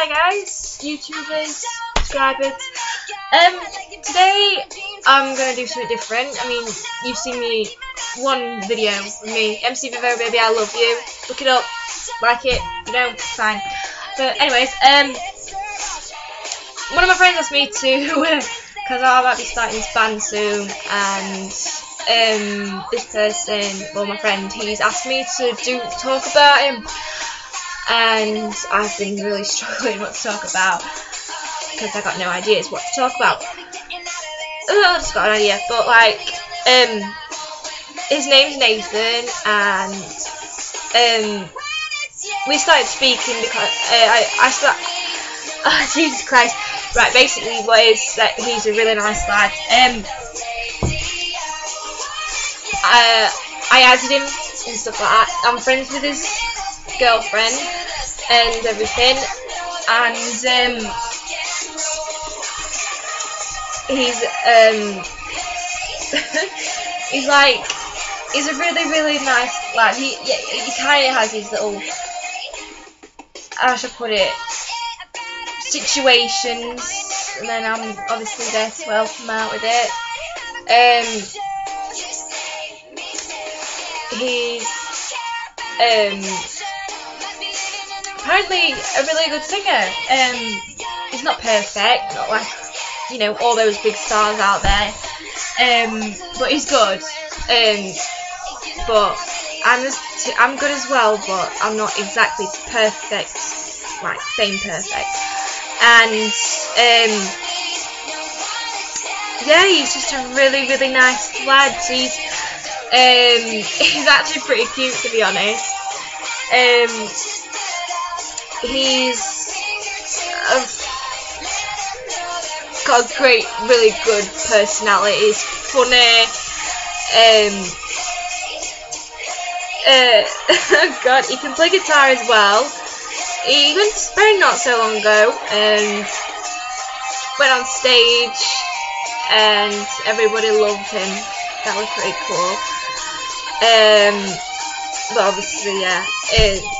Hi guys, YouTubers, subscribers. Um, today I'm gonna do something different. I mean, you've seen me one video with me, MC Vivo Baby, I love you. Look it up, like it, you know, fine. But anyways, um, one of my friends asked me to, because I might be starting this band soon, and um, this person, well, my friend, he's asked me to do talk about him and I've been really struggling what to talk about because I got no ideas what to talk about. Oh, I just got an idea, but like, um, his name's Nathan, and um, we started speaking because uh, I I start. Oh, Jesus Christ! Right, basically, what is that? He's a really nice lad. Um, I I added him and stuff like that. I'm friends with his girlfriend and everything, and um, he's um, he's like he's a really really nice lad. He yeah, he kind of has his little how should I put it situations, and then I'm obviously there to help him out with it. Um, he's um apparently a really good singer. Um, he's not perfect, not like you know all those big stars out there, um, but he's good. Um, but I'm as t- I'm good as well, but I'm not exactly perfect, like same perfect. And um, yeah, he's just a really really nice lad. He's um, he's actually pretty cute to be honest. Um, he's uh, got a great, really good personality. He's funny. Um, uh, God, he can play guitar as well. He went to Spain not so long ago and went on stage, and everybody loved him. That was pretty cool. Um, but obviously, yeah. It,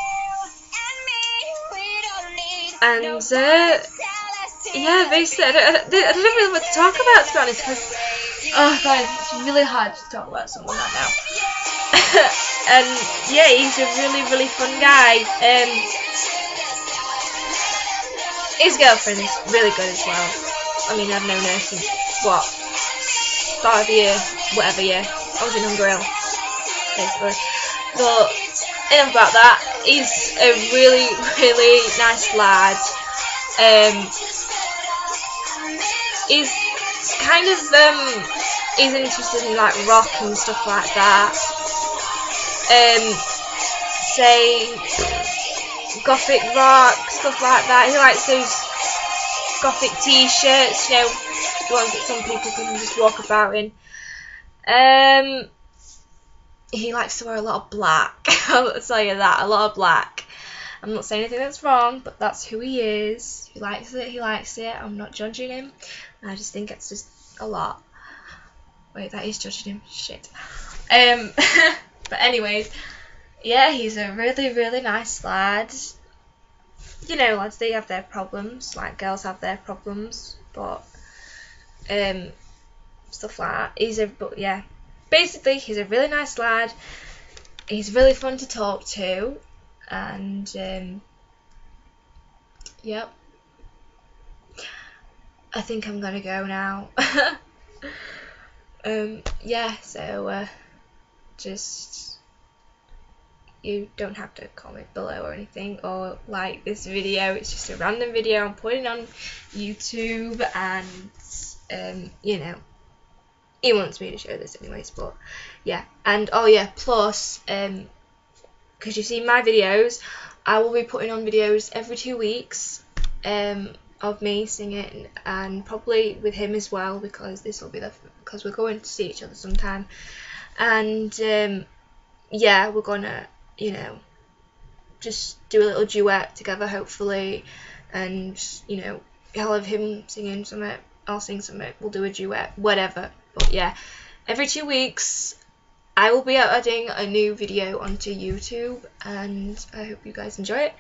and uh, yeah, basically, I don't, I don't really what to talk about to be honest, because oh god, it's really hard to talk about someone like now. and yeah, he's a really really fun guy. Um, his girlfriend's really good as well. I mean, I've known her since what start of year, whatever year. I was in Hungary, basically. But enough about that. He's a really, really nice lad. Um, he's kind of um, he's interested in like rock and stuff like that. Um, say gothic rock, stuff like that. He likes those gothic t-shirts, you know, the ones that some people can just walk about in. Um, he likes to wear a lot of black. I'll tell you that, a lot of black. I'm not saying anything that's wrong, but that's who he is. He likes it, he likes it. I'm not judging him. I just think it's just a lot. Wait, that is judging him. Shit. Um, but anyways, yeah, he's a really, really nice lad. You know, lads, they have their problems. Like girls have their problems, but um, stuff like that. He's a, but yeah, basically, he's a really nice lad. He's really fun to talk to, and um, yep. I think I'm gonna go now. um, yeah, so uh, just you don't have to comment below or anything or like this video. It's just a random video I'm putting on YouTube, and um, you know he wants me to show this anyways but yeah. And oh yeah plus um because you see my videos I will be putting on videos every two weeks um of me singing and probably with him as well because this will be the because we're going to see each other sometime. And um yeah we're gonna you know just do a little duet together hopefully and you know I'll have him singing something I'll sing something we'll do a duet whatever but yeah, every two weeks I will be adding a new video onto YouTube and I hope you guys enjoy it.